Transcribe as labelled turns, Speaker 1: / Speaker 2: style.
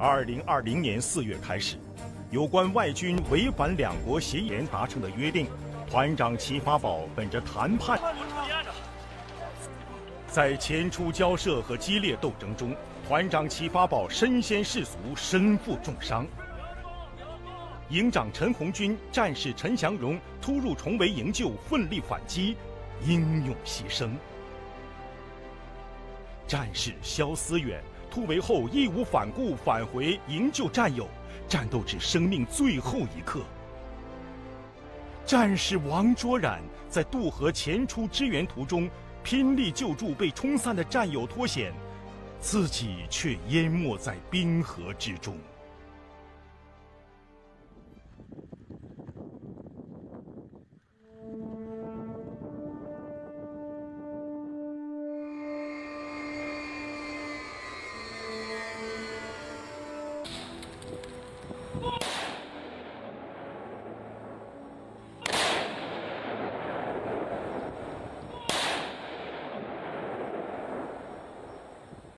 Speaker 1: 二零二零年四月开始，有关外军违反两国协议达成的约定，团长齐发宝本着谈判，在前出交涉和激烈斗争中，团长齐发宝身先士卒，身负重伤。营长陈红军、战士陈祥荣突入重围营救，奋力反击，英勇牺牲。战士肖思远突围后义无反顾返回营救战友，战斗至生命最后一刻。战士王卓然在渡河前出支援途中，拼力救助被冲散的战友脱险，自己却淹没在冰河之中。